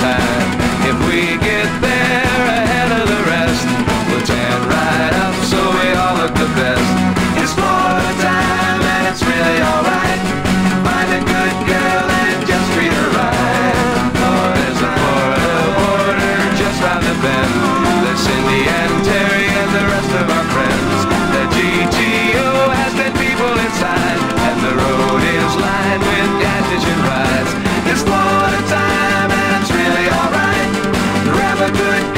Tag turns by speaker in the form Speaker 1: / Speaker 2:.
Speaker 1: 在 good